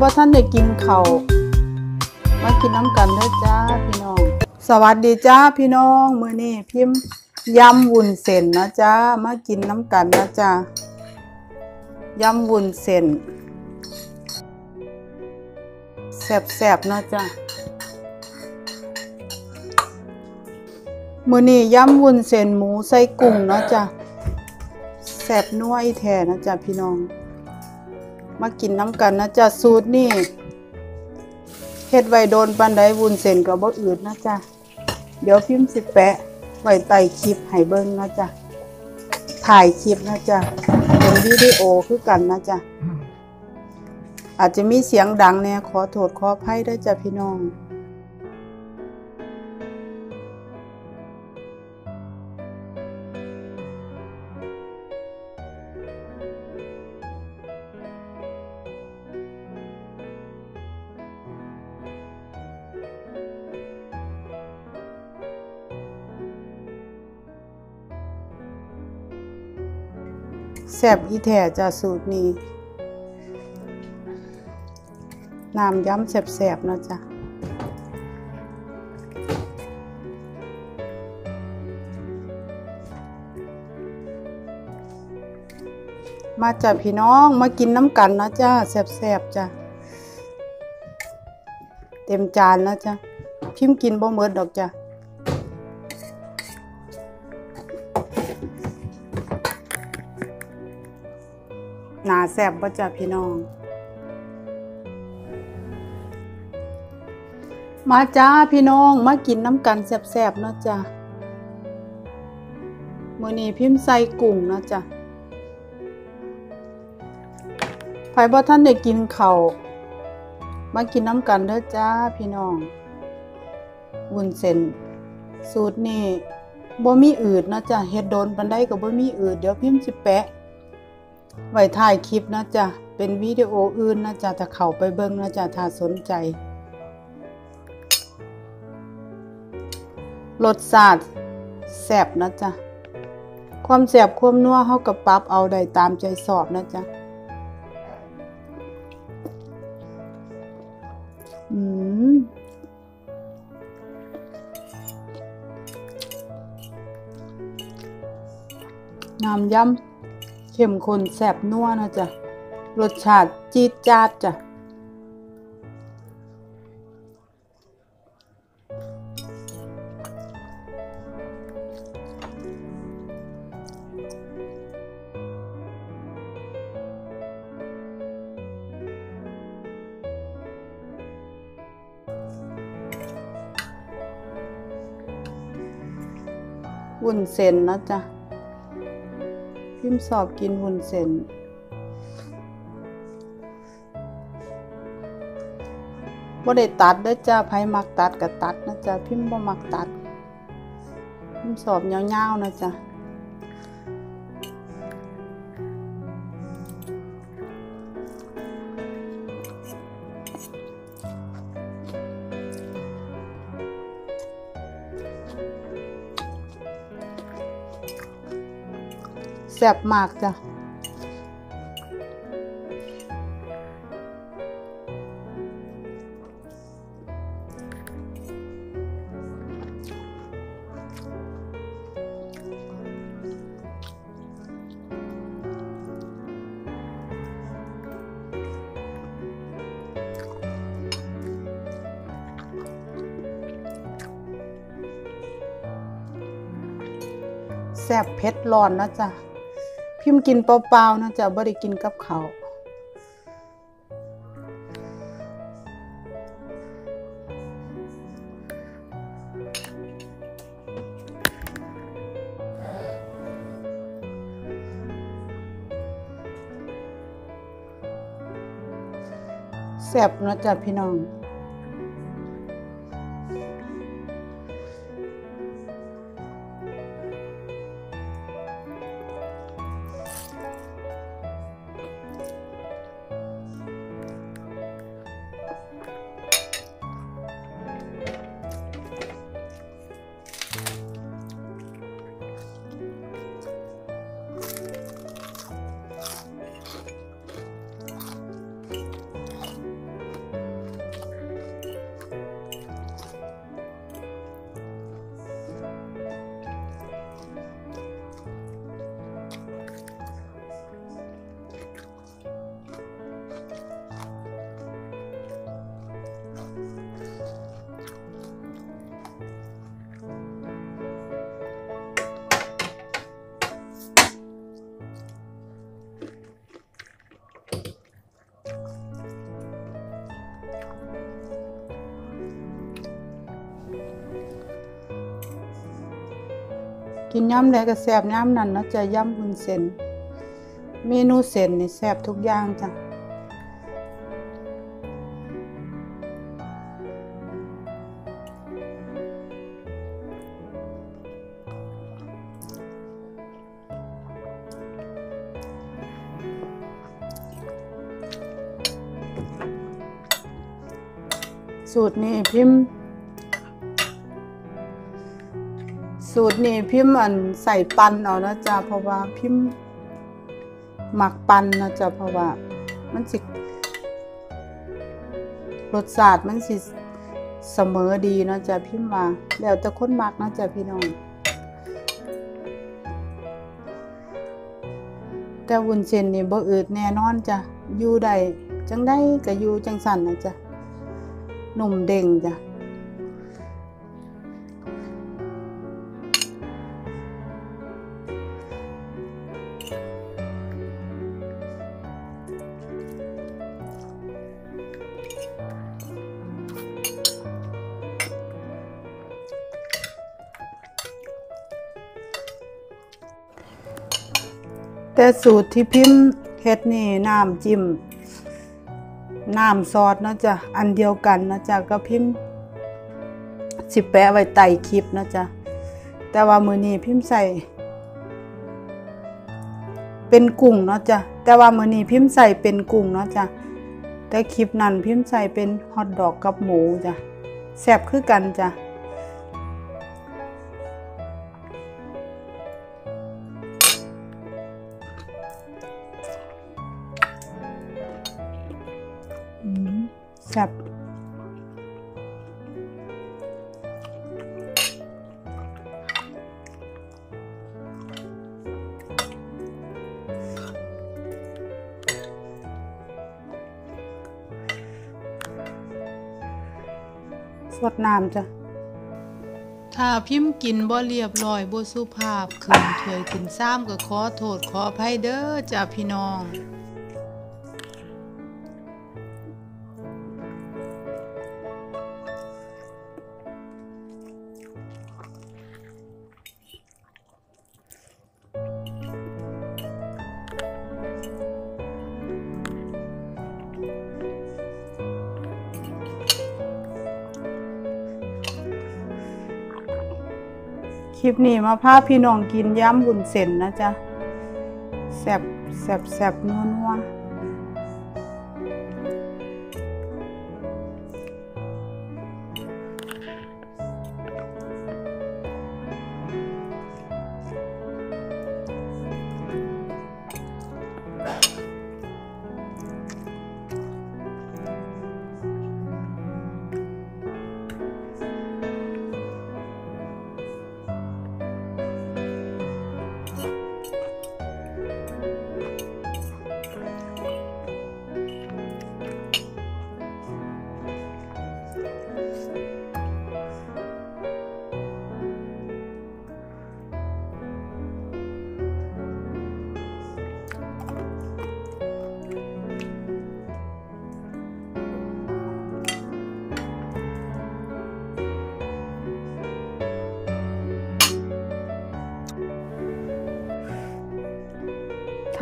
บ่ท่านได้กินเขาวมากินน้ำกันเด้อจ้าพี่น้อง สวัสดีจ้าพี่น้องมือนี้พิมพ์ยำวุ้นเส้นนะจ้ามากินน้ำกันนะจ้ายำวุ้นเส้นแซ่บๆนะจ้ามือนี้ยำวุ้นเส้นหมูใส่กุ้งนะจ้าแซบนัวอีแท้นะจ้าพี่น้อง มากินน้ำกันนะจ้ะสูตรนี่เฮ็ดไว้โดนปันไดวุ้นเส้นก็บ่อืดนะจ้ะเดี๋ยวพิมพ์สิแปะไว้ใต้คลิปให้เบิ่งนะจ้ะถ่ายคลิปนะจ้ะเป็นวิดีโอคือกันนะจ้ะอาจจะมีเสียงดังแน่ขอโทษขออภัยด้วยจ้ะพี่น้อง แซ่บอีแท้จ้ะสูตรนี้น้ำย้ำแซ่บๆเนาะจ้ะมาจ้ะพี่น้องมากินน้ำกันนะจ้าแซ่บๆจ้ะเต็มจานแล้วจ้ะพิมพ์กินบ่เมิดดอกจ้ะ แซบบ่จ้ะพี่น้อง มาจ้าพี่น้องมากินน้ำกันแซบๆเนาะจ้ะมือนี้พิมพ์ใส่กุ้งเนาะจ้ะไผบ่ท่านได้กินเข้ามากินน้ำกันเด้อจ้าพี่น้องวุ้นเส้นสูตรนี้บ่มีอืดนะจ้ะเฮ็ดโดนปานใดก็บ่มีอืดเดี๋ยวพิมพ์สิแปะ ไว้ถ่ายคลิปนะจ๊ะ เป็นวิดีโออื่นนะจ๊ะจะเข้าไปเบิ่งนะจ๊ะถ้าสนใจรสชาติแซ่บนะจ๊ะ ความแซ่บความนัวเฮากับปรับเอาได้ตามใจสอบนะจ๊ะ อืมน้ำยำ เข้มข้นแซ่บนัวนะจ๊ะ รสชาติจี๊ดจ๊าดจ้ะวุ้นเส้นนะจ๊ะ พิมพ์สอบกินหุ่นเส้นบ่ได้ตัดเด้อจ้าไผมักตัดก็ตัดนะจ้าพิมพ์บ่มักตัด พิมพ์สอบยาวๆนะจ้า แซ่บมากจ้ะแซ่บเผ็ดร้อนนะจ๊ะ พิมพ์กินเปล่าๆนะจ๊ะบ่ได้กินกับเขาแซ่บนะจ๊ะพี่น้อง กินย้ำใดก็แซ่บย้ำนั้นนะจะย้ำบุญเส้นเมนูเส้นนี่แซ่บทุกอย่างจ้ะสูตรนี้พิมพ์ สูตรนี้พิมพ์อันใส่ปันเอานะจ๊ะเพราะว่าพิมพ์หมักปันนะจ๊ะเพราะว่ามันสิรสชาติมันสิเสมอดีเนาะจ๊ะพิมพ์ว่าแล้วแต่คนมักเนาะจ๊ะพี่น้องแต่วุ้นเส้นนี่บ่อืดแน่นอนจ้ะอยู่ได้จังได้ก็อยู่จังสั่นนะจ๊ะหนุ่มเด้งจ้ะ แต่สูตรที่พิมพ์เฮ็ดนี่น้ำจิ้มน้ำซอสเนาะจ๊ะอันเดียวกันเนาะจ๊ะก็พิมพ์สิแปะไว้ใต้คลิปเนาะจ๊ะแต่ว่ามือนี้พิมพ์ใส่ เป็นกุ้งเนาะจ๊ะแต่ว่ามือนี้พิมพ์ใส่เป็นกุ้งเนาะจ๊ะแต่คลิปนั้นพิมพ์ใส่เป็นฮอทดอกกับหมูจ้ะแซ่บคือกันจ้ะ แซ่บสดน้ำจ้ะถ้าพิมพ์กินบ่เรียบร้อยบ่สุภาพขึ้นถ้วยขึ้นซ้ำก็ขอโทษขออภัยเด้อจ้ะพี่น้อง คลิปนี้มาพาพี่น้องกินย้ำบุญเส้นนะจ๊ะแซบแซบแซบนัวนัว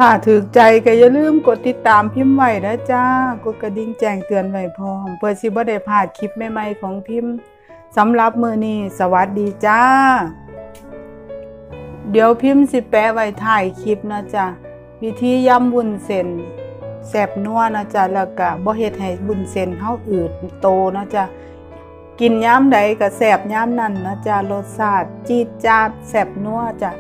ถ้าถึกใจก็อย่าลืมกดติดตามพิมพ์ไว้นะจ้ากดกระดิ่งแจ้งเตือนไว้พร้อมเพื่อสิบ่ได้พลาดคลิปใหม่ๆของพิมพ์สำหรับมือนี้สวัสดีจ้า เดี๋ยวพิมพ์สิแปะไว้ถ่ายคลิปนะจ๊ะวิธียำบุญเส้นแสบนัวนะจ๊ะแล้วก็บ่เฮ็ดให้บุญเส้นเฮาอืดโตนะจ๊ะกินย้ำใดก็แสบย้ำนั้นนะจ๊ะรสชาติจี๊ดจ๊าดแสบนัวจ้ะ